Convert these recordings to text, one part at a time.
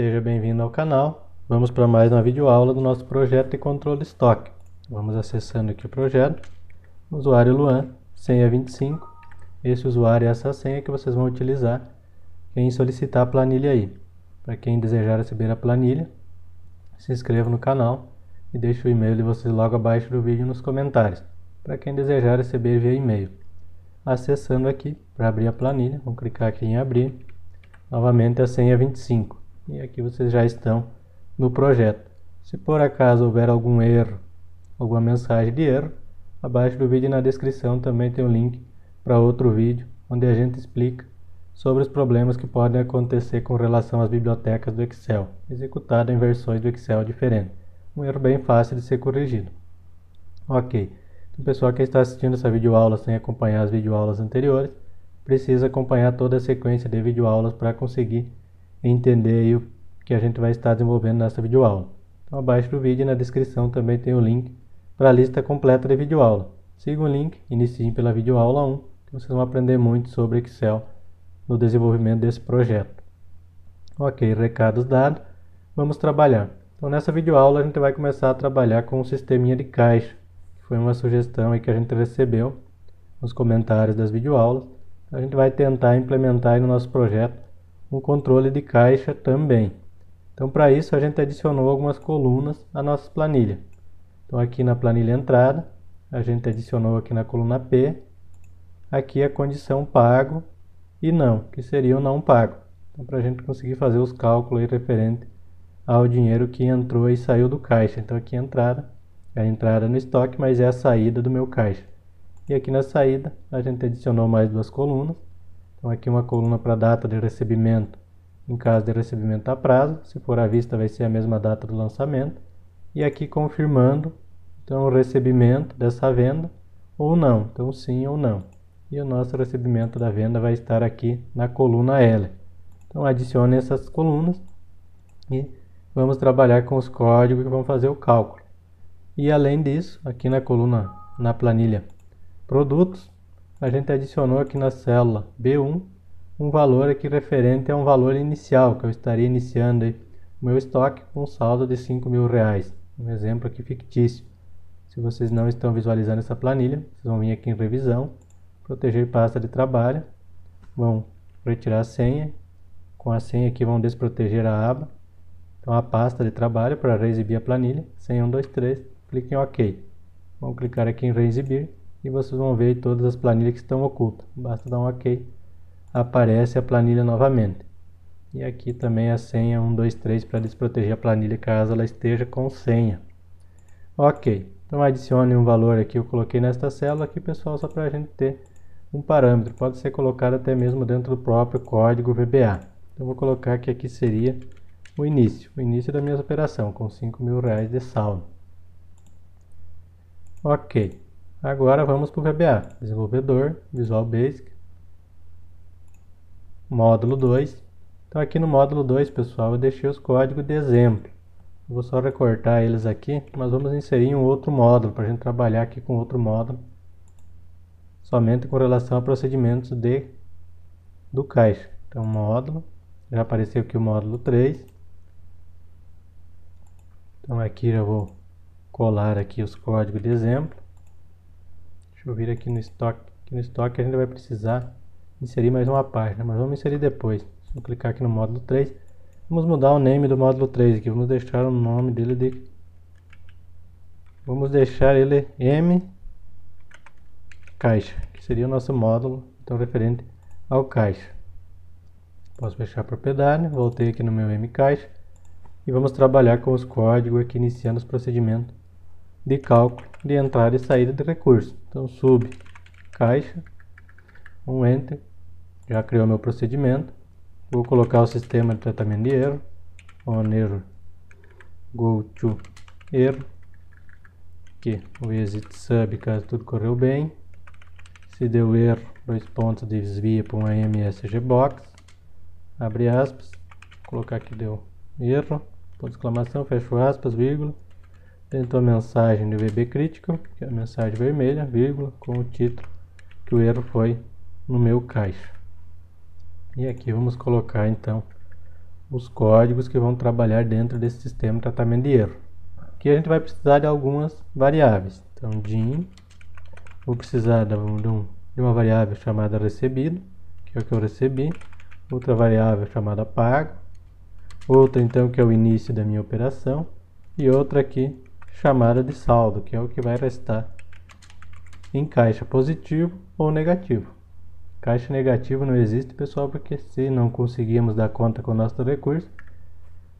Seja bem-vindo ao canal. Vamos para mais uma videoaula do nosso projeto de controle de estoque. Vamos acessando aqui o projeto. Usuário Luan, senha 25. Esse usuário e essa senha que vocês vão utilizar em solicitar a planilha aí. Para quem desejar receber a planilha, se inscreva no canal e deixe o e-mail de vocês logo abaixo do vídeo nos comentários. Para quem desejar receber via e-mail. Acessando aqui para abrir a planilha, vamos clicar aqui em abrir. Novamente a senha 25 e aqui vocês já estão no projeto. Se por acaso houver algum erro, alguma mensagem de erro, abaixo do vídeo na descrição também tem um link para outro vídeo onde a gente explica sobre os problemas que podem acontecer com relação às bibliotecas do Excel, executado em versões do Excel diferentes. Um erro bem fácil de ser corrigido. Ok, então pessoal que está assistindo essa videoaula sem acompanhar as videoaulas anteriores, precisa acompanhar toda a sequência de videoaulas para conseguir entender o que a gente vai estar desenvolvendo nessa videoaula. Então, abaixo do vídeo na descrição também tem o link para a lista completa de videoaula. Siga o link, iniciem pela videoaula 1, que vocês vão aprender muito sobre Excel no desenvolvimento desse projeto. Ok, recados dados, vamos trabalhar. Então nessa videoaula a gente vai começar a trabalhar com o sisteminha de caixa, que foi uma sugestão aí que a gente recebeu nos comentários das videoaulas. A gente vai tentar implementar no nosso projeto um controle de caixa também. Então, para isso, a gente adicionou algumas colunas à nossa planilha. Então, aqui na planilha entrada, a gente adicionou aqui na coluna P, aqui a condição pago e não, que seria o não pago. Então, para a gente conseguir fazer os cálculos referente ao dinheiro que entrou e saiu do caixa. Então, aqui a entrada é a entrada no estoque, mas é a saída do meu caixa. E aqui na saída, a gente adicionou mais duas colunas. Então aqui uma coluna para data de recebimento, em caso de recebimento a prazo, se for à vista vai ser a mesma data do lançamento. E aqui confirmando então o recebimento dessa venda ou não, então sim ou não. E o nosso recebimento da venda vai estar aqui na coluna L. Então adicione essas colunas e vamos trabalhar com os códigos que vão fazer o cálculo. E além disso, aqui na coluna, na planilha produtos, a gente adicionou aqui na célula B1 um valor aqui referente a um valor inicial, que eu estaria iniciando aí o meu estoque com um saldo de 5 mil reais. Um exemplo aqui fictício. Se vocês não estão visualizando essa planilha, vocês vão vir aqui em revisão, proteger pasta de trabalho, vão retirar a senha, com a senha aqui vão desproteger a aba, então a pasta de trabalho para reexibir a planilha, senha 123, clique em OK. Vamos clicar aqui em reexibir e vocês vão ver todas as planilhas que estão ocultas. Basta dar um OK, aparece a planilha novamente. E aqui também a senha 123 para desproteger a planilha caso ela esteja com senha. Ok, então adicione um valor aqui, eu coloquei nesta célula aqui pessoal, só para a gente ter um parâmetro. Pode ser colocado até mesmo dentro do próprio código VBA. Então vou colocar que aqui seria o início, o início da minha operação, com 5 mil reais de saldo. Ok. Agora vamos para o VBA, desenvolvedor, Visual Basic, módulo 2. Então aqui no módulo 2, pessoal, eu deixei os códigos de exemplo. vou só recortar eles aqui, mas vamos inserir um outro módulo, para a gente trabalhar aqui com outro módulo, somente com relação a procedimentos de, do caixa. Então módulo, já apareceu aqui o módulo 3. Então aqui já vou colar aqui os códigos de exemplo. Deixa eu vir aqui no estoque. Aqui no estoque a gente vai precisar inserir mais uma página, mas vamos inserir depois. Vou clicar aqui no módulo 3. Vamos mudar o name do módulo 3 aqui. Vamos deixar o nome dele de... Vamos deixar ele M caixa, que seria o nosso módulo, então referente ao caixa. Posso fechar a propriedade, voltei aqui no meu M caixa e vamos trabalhar com os códigos aqui iniciando os procedimentos de cálculo de entrada e saída de recurso. Então, sub caixa, um enter, já criou meu procedimento. Vou colocar o sistema de tratamento de erro, on error, go to erro, aqui o exit sub caso tudo correu bem. Se deu erro, dois pontos desvia para um AMSG box, abre aspas, vou colocar aqui deu erro, ponto de exclamação, fecho aspas, vírgula Tentou a mensagem do VB crítico, que é a mensagem vermelha, vírgula, com o título que o erro foi no meu caixa. E aqui vamos colocar então os códigos que vão trabalhar dentro desse sistema de tratamento de erro. Aqui a gente vai precisar de algumas variáveis. Então, din, vou precisar de, um, de uma variável chamada recebido, que é o que eu recebi, outra variável chamada pago, outra então que é o início da minha operação, e outra aqui chamada de saldo, que é o que vai restar em caixa positivo ou negativo. Caixa negativo não existe, pessoal, porque se não conseguimos dar conta com o nosso recurso,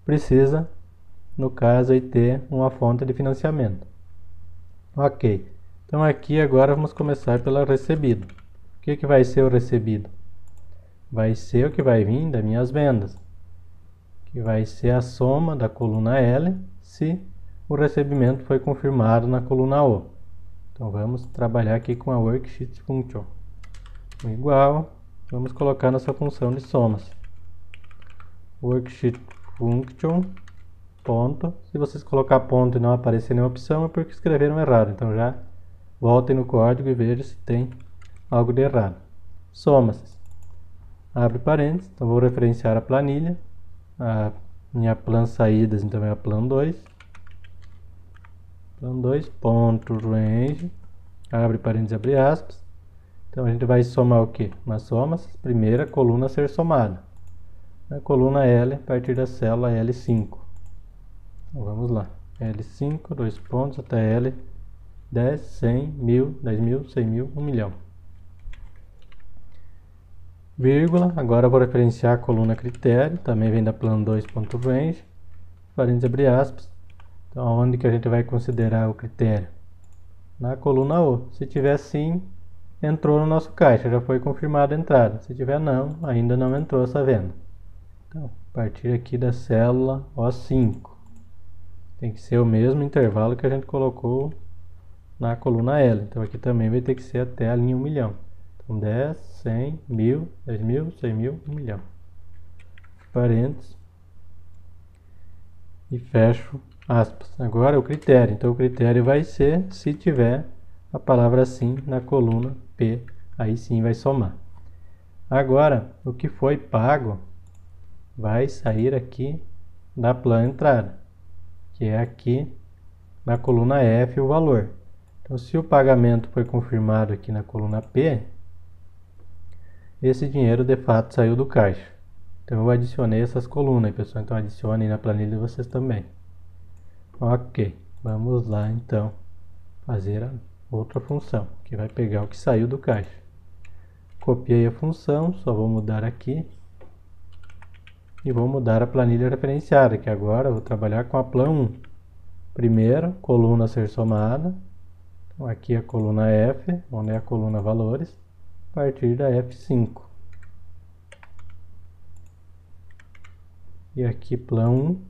precisa, no caso, aí, ter uma fonte de financiamento. Ok. Então aqui agora vamos começar pela recebido. O que, que vai ser o recebido? Vai ser o que vai vir das minhas vendas. Que vai ser a soma da coluna L se o recebimento foi confirmado na coluna O. Então vamos trabalhar aqui com a worksheet function. Igual, vamos colocar nossa função de somas. Worksheet function ponto. Se vocês colocar ponto e não aparecer nenhuma opção é porque escreveram errado. Então já voltem no código e vejam se tem algo de errado. Somas. Abre parênteses. Então vou referenciar a planilha. A minha plan saídas então é a plan 2 então, dois range, abre parênteses, abre aspas. Então, a gente vai somar o que? Nas somas, primeira coluna a ser somada. A coluna L, a partir da célula L5. Então, vamos lá. L5, dois pontos, até L, 10, 100, 1000, 10 mil, 100 mil, 1 milhão. Vírgula, agora vou referenciar a coluna critério, também vem da plan 2.range, parênteses, abre aspas. Então, onde que a gente vai considerar o critério? Na coluna O. Se tiver sim, entrou no nosso caixa, já foi confirmada a entrada. Se tiver não, ainda não entrou essa venda. Então, a partir aqui da célula O5. Tem que ser o mesmo intervalo que a gente colocou na coluna L. Então, aqui também vai ter que ser até a linha 1 milhão. Então, 10, 100, 1000, 10 mil, 100 mil, 1 milhão. Parênteses. E fecho aspas. Agora o critério. Então o critério vai ser se tiver a palavra sim na coluna P, aí sim vai somar. Agora, o que foi pago vai sair aqui da plano entrada, que é aqui na coluna F o valor. Então, se o pagamento foi confirmado aqui na coluna P, esse dinheiro de fato saiu do caixa. Então, eu adicionei essas colunas, pessoal. Então, adicionem na planilha de vocês também. Ok, vamos lá então fazer a outra função, que vai pegar o que saiu do caixa. Copiei a função, só vou mudar aqui. E vou mudar a planilha referenciada, que agora vou trabalhar com a plan 1. Primeiro, coluna ser somada. Então, aqui a coluna F, onde é a coluna valores, a partir da F5. E aqui plan 1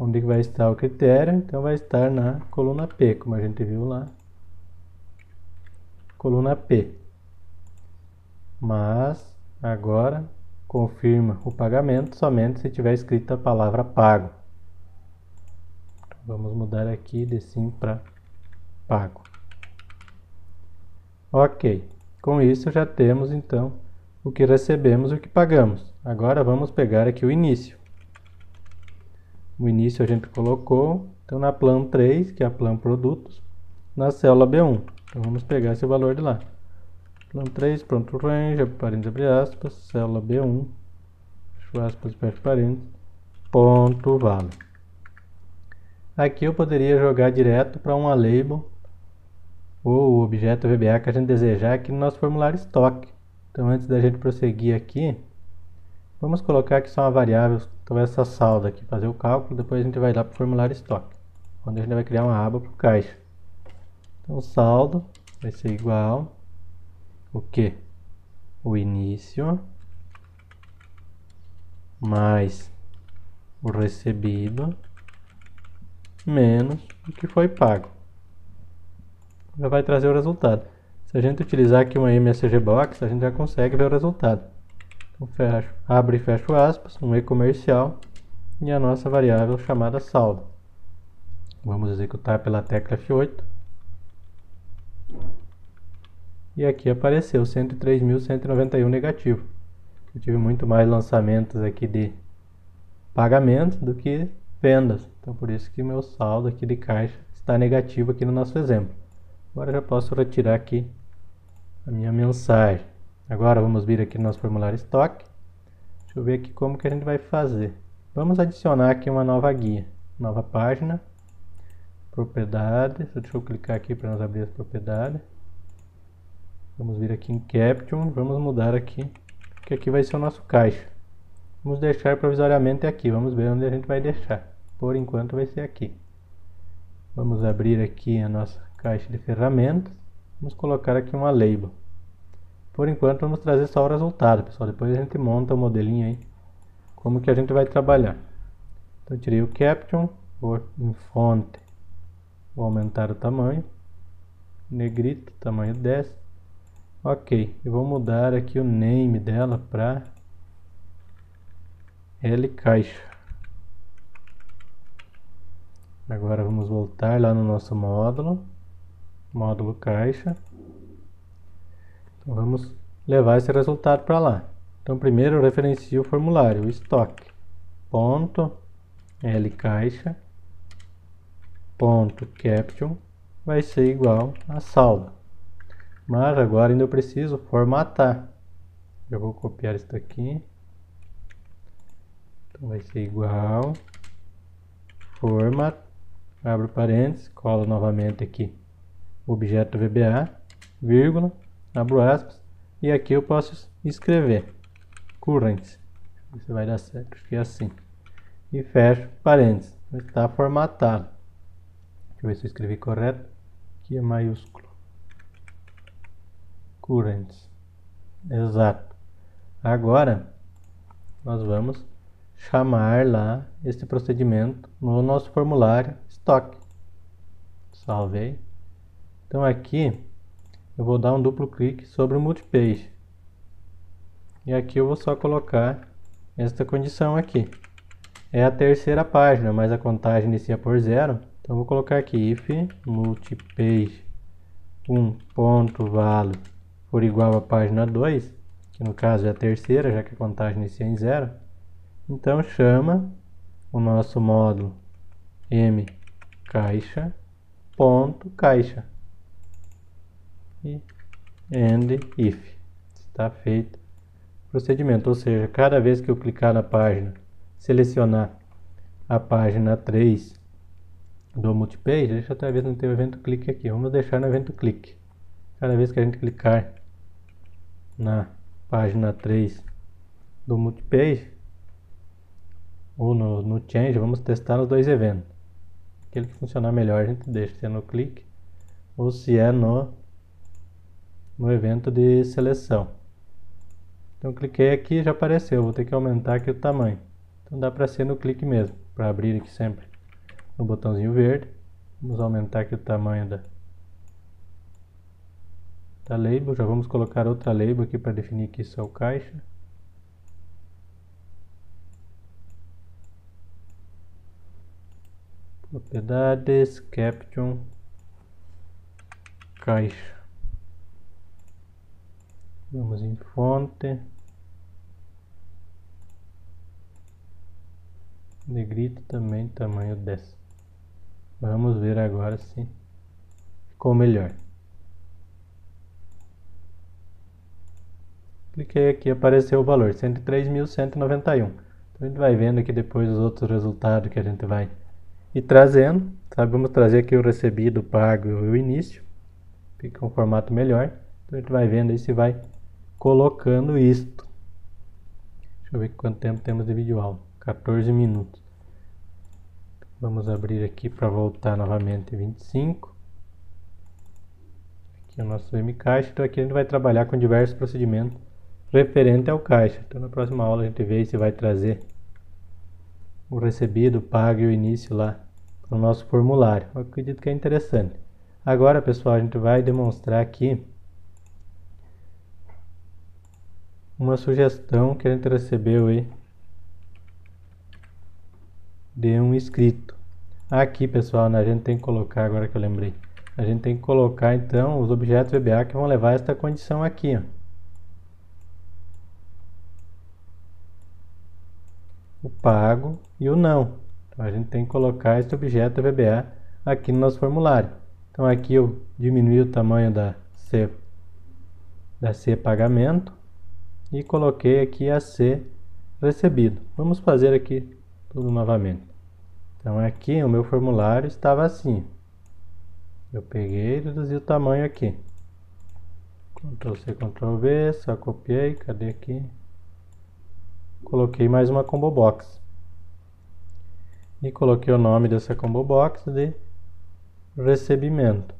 onde vai estar o critério, então vai estar na coluna P, como a gente viu lá. Coluna P. Mas agora confirma o pagamento somente se tiver escrita a palavra pago. Vamos mudar aqui de sim para pago. Ok, com isso já temos então o que recebemos e o que pagamos. Agora vamos pegar aqui o início o início a gente colocou, então na plan 3, que é a plan produtos, na célula B1. Então vamos pegar esse valor de lá. Plan 3, pronto range, parênteses, abre aspas, célula B1, fecho aspas, fecho parênteses, ponto vale. Aqui eu poderia jogar direto para uma label ou o objeto VBA que a gente desejar aqui no nosso formulário estoque. Então antes da gente prosseguir aqui, Vamos colocar aqui só uma variável, talvez essa salda aqui, fazer o cálculo, depois a gente vai lá para o formulário estoque, onde a gente vai criar uma aba para o caixa. Então o saldo vai ser igual o que? O início mais o recebido menos o que foi pago. Já vai trazer o resultado. Se a gente utilizar aqui uma MSG Box, a gente já consegue ver o resultado. Fecho, abre e fecho aspas, um e comercial e a nossa variável chamada saldo. Vamos executar pela tecla F8. E aqui apareceu 103.191 negativo. Eu tive muito mais lançamentos aqui de pagamentos do que vendas. Então por isso que meu saldo aqui de caixa está negativo aqui no nosso exemplo. Agora já posso retirar aqui a minha mensagem. Agora vamos vir aqui no nosso formulário estoque. Deixa eu ver aqui como que a gente vai fazer. Vamos adicionar aqui uma nova guia, nova página, propriedades. Deixa eu clicar aqui para nós abrir as propriedades. Vamos vir aqui em Caption, vamos mudar aqui, que aqui vai ser o nosso caixa. Vamos deixar provisoriamente aqui, vamos ver onde a gente vai deixar. Por enquanto vai ser aqui. Vamos abrir aqui a nossa caixa de ferramentas. Vamos colocar aqui uma label. Por enquanto vamos trazer só o resultado, pessoal. Depois a gente monta o modelinho aí, como que a gente vai trabalhar. Então tirei o caption, vou em fonte, vou aumentar o tamanho, negrito, tamanho 10. Ok, e vou mudar aqui o name dela para L caixa. Agora vamos voltar lá no nosso módulo, módulo caixa. Então vamos levar esse resultado para lá. Então primeiro eu referencio o formulário, estoque. Ponto L caixa ponto caption vai ser igual a saldo. Mas agora ainda eu preciso formatar. Eu vou copiar isso aqui. Então vai ser igual format abro parênteses, colo novamente aqui objeto VBA, vírgula, abro aspas, e aqui eu posso escrever. Current, se vai dar certo, acho que é assim, e fecho parênteses, está formatado, deixa eu ver se eu escrevi correto, aqui é maiúsculo, current, exato, agora nós vamos chamar lá este procedimento no nosso formulário estoque. Salvei. Então aqui eu vou dar um duplo clique sobre o multipage. E aqui eu vou só colocar esta condição aqui. É a terceira página, mas a contagem inicia por zero. Então vou colocar aqui if multipage 1 ponto vale for igual à página 2, que no caso é a terceira, já que a contagem inicia em zero. Então chama o nosso módulo m caixa ponto caixa e end if. Está feito o procedimento. Ou seja cada vez que eu clicar na página selecionar a página 3 do multipage deixa até ver se não tem o evento clique aqui. Vamos deixar no evento clique. Cada vez que a gente clicar na página 3 do multipage ou no, no Change, vamos testar os dois eventos. Aquele que funcionar melhor a gente deixa, se é no clique ou se é no, no evento de seleção. Então cliquei aqui já apareceu, vou ter que aumentar aqui o tamanho. Então dá para ser no clique mesmo, para abrir aqui sempre no botãozinho verde. Vamos aumentar aqui o tamanho da, da label, já vamos colocar outra label aqui para definir que isso é o caixa. propriedades caption caixa vamos em fonte. Negrito também tamanho 10 vamos ver agora se ficou melhor. Cliquei aqui apareceu o valor 103.191 então a gente vai vendo aqui depois os outros resultados que a gente vai e trazendo, sabe, vamos trazer aqui o recebido, pago e o início, fica um formato melhor. Então a gente vai vendo aí se vai colocando isto. Deixa eu ver quanto tempo temos de vídeo aula. 14 minutos. Vamos abrir aqui para voltar novamente 25. Aqui é o nosso M caixa. Então aqui a gente vai trabalhar com diversos procedimentos referente ao caixa. Então na próxima aula a gente vê se vai trazer o recebido, pago e o início lá no nosso formulário. Eu acredito que é interessante. Agora, pessoal, a gente vai demonstrar aqui uma sugestão que a gente recebeu aí de um inscrito. Aqui, pessoal, né, a gente tem que colocar, agora que eu lembrei, a gente tem que colocar então os objetos VBA que vão levar esta condição aqui, ó. o pago e o não. Então a gente tem que colocar esse objeto VBA aqui no nosso formulário. Então aqui eu diminui o tamanho da C, da C pagamento e coloquei aqui a C recebido. Vamos fazer aqui tudo novamente. Então aqui o meu formulário estava assim. Eu peguei e reduzi o tamanho aqui. Ctrl C, Ctrl V, só copiei, cadê aqui? Coloquei mais uma combo box. E coloquei o nome dessa combo box de recebimento.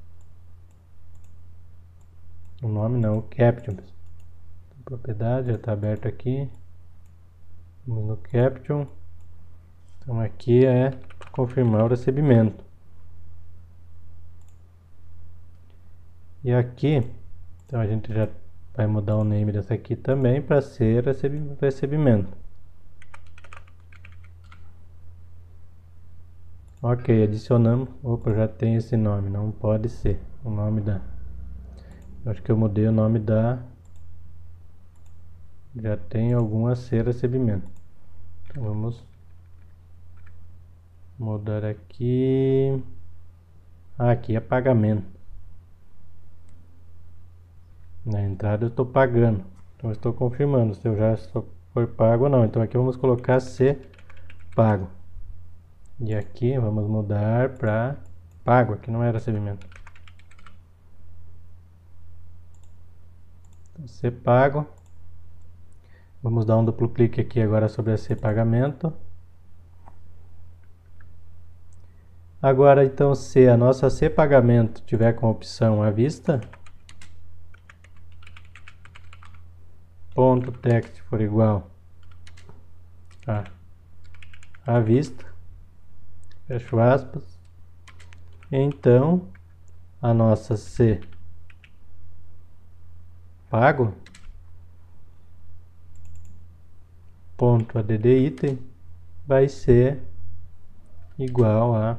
O nome não, o caption. Propriedade já está aberto aqui. Vamos no caption. Então aqui é confirmar o recebimento. E aqui, então a gente já vai mudar o name dessa aqui também para ser recebimento. Ok, adicionamos. Opa, já tem esse nome, não pode ser o nome da. Acho que eu mudei o nome da. Já tem algum a ser recebimento. Então vamos mudar aqui. Ah, aqui é pagamento. Na entrada eu estou pagando. Então estou confirmando se eu já foi pago ou não. Então aqui vamos colocar ser pago. E aqui vamos mudar para pago, aqui não é recebimento. Então, pago. Vamos dar um duplo clique aqui agora sobre esse pagamento. Agora então se a nossa C pagamento tiver com opção à vista, ponto text for igual a à vista, fecho aspas. Então, a nossa C pago ponto add vai ser igual a,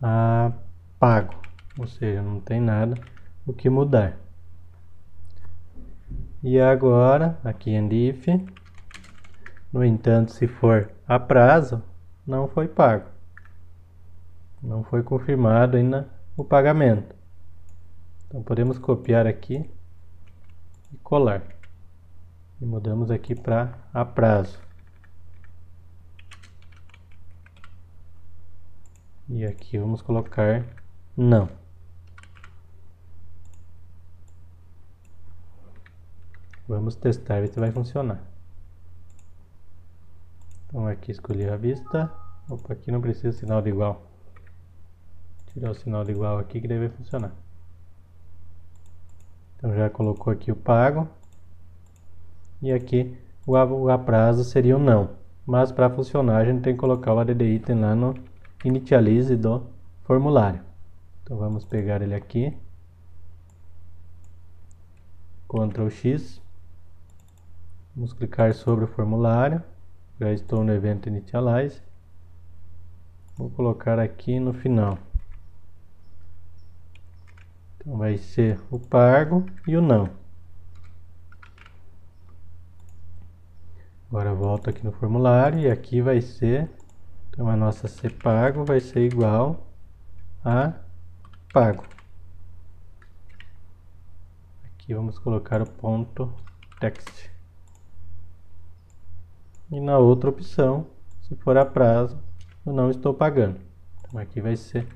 a pago, ou seja, não tem nada o que mudar. E agora, aqui em if, no entanto, se for a prazo, não foi pago. Não foi confirmado ainda o pagamento. Então podemos copiar aqui e colar. E mudamos aqui para a prazo. E aqui vamos colocar não. Vamos testar ver se vai funcionar. Então aqui escolhi a vista. Opa, aqui não precisa sinal de igual. Tirar o sinal de igual aqui que deve funcionar. Então já colocou aqui o pago. E aqui o a, prazo seria o não. Mas para funcionar a gente tem que colocar o add item lá no initialize do formulário. Então vamos pegar ele aqui. Ctrl X. Vamos clicar sobre o formulário. Já estou no evento initialize. Vou colocar aqui no final. Então vai ser o pago e o não. Agora volto aqui no formulário e aqui vai ser, então a nossa C pago vai ser igual a pago. Aqui vamos colocar o ponto text. E na outra opção, se for a prazo, eu não estou pagando. Então aqui vai ser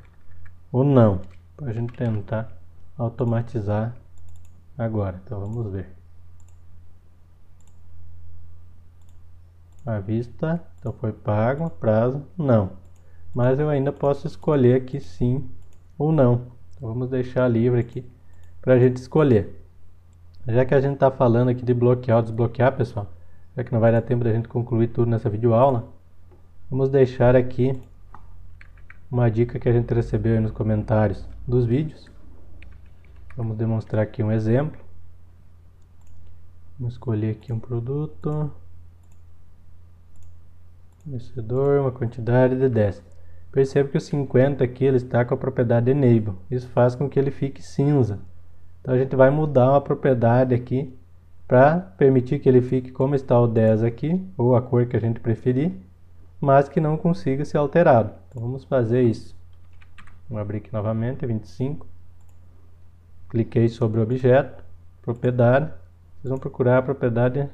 o não, para a gente tentar automatizar agora. Então vamos ver. A vista, então foi pago, prazo, não. Mas eu ainda posso escolher aqui sim ou não. Então vamos deixar livre aqui para a gente escolher. Já que a gente está falando aqui de bloquear ou desbloquear, pessoal, já que não vai dar tempo da gente concluir tudo nessa videoaula, vamos deixar aqui uma dica que a gente recebeu nos comentários dos vídeos. Vamos demonstrar aqui um exemplo. Vamos escolher aqui um produto. Fornecedor, uma quantidade de 10. Perceba que o 50 aqui ele está com a propriedade enable. Isso faz com que ele fique cinza. Então a gente vai mudar uma propriedade aqui para permitir que ele fique como está o 10 aqui, ou a cor que a gente preferir, mas que não consiga ser alterado. Então vamos fazer isso. Vou abrir aqui novamente, 25. Cliquei sobre o objeto, propriedade. Vocês vão procurar a propriedade,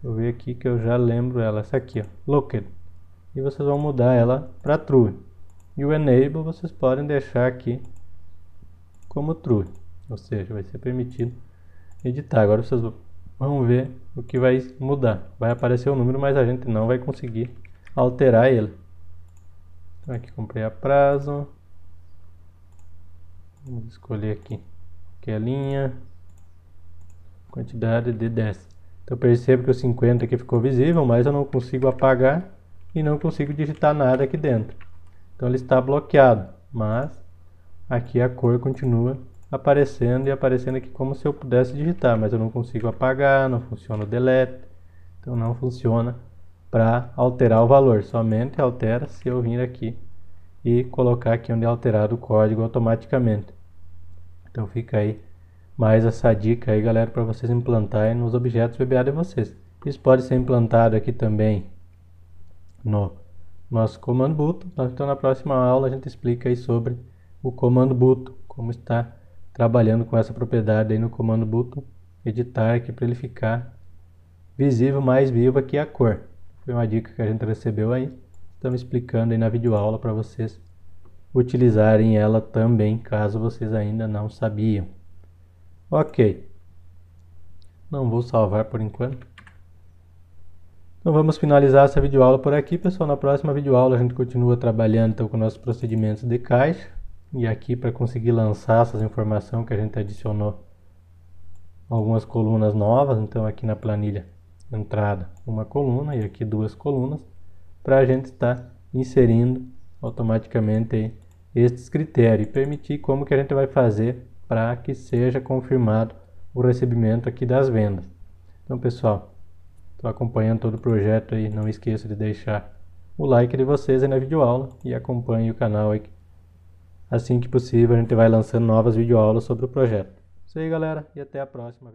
deixa eu ver aqui que eu já lembro ela, essa aqui, ó, Looked. E vocês vão mudar ela para True. E o Enable vocês podem deixar aqui como True, ou seja, vai ser permitido editar. Agora vocês vão ver o que vai mudar. Vai aparecer o número, mas a gente não vai conseguir alterar ele. Então aqui comprei a prazo. Vamos escolher aqui que é a linha quantidade de 10. Então percebo que o 50 aqui ficou visível, mas eu não consigo apagar e não consigo digitar nada aqui dentro. Então ele está bloqueado, mas aqui a cor continua aparecendo e aparecendo aqui como se eu pudesse digitar, mas eu não consigo apagar, não funciona o delete, então não funciona para alterar o valor, somente altera se eu vir aqui e colocar aqui onde é alterado o código automaticamente. Então fica aí mais essa dica aí, galera, para vocês implantarem nos objetos VBA de vocês. Isso pode ser implantado aqui também no nosso comando boot. Então na próxima aula a gente explica aí sobre o comando boot, como está trabalhando com essa propriedade aí no comando boot, editar aqui para ele ficar visível, mais vivo aqui a cor. Foi uma dica que a gente recebeu aí. Estamos explicando aí na videoaula para vocês utilizarem ela também, caso vocês ainda não sabiam. Ok. Não vou salvar por enquanto. Então vamos finalizar essa videoaula por aqui, pessoal. Na próxima videoaula a gente continua trabalhando então, com nossos procedimentos de caixa. E aqui para conseguir lançar essas informações que a gente adicionou algumas colunas novas. Então aqui na planilha entrada uma coluna e aqui duas colunas para a gente estar inserindo automaticamente estes critérios e permitir como que a gente vai fazer para que seja confirmado o recebimento aqui das vendas. Então pessoal, estou acompanhando todo o projeto aí, não esqueça de deixar o like de vocês aí na videoaula e acompanhe o canal aí. Assim que possível a gente vai lançando novas videoaulas sobre o projeto. Isso aí galera e até a próxima.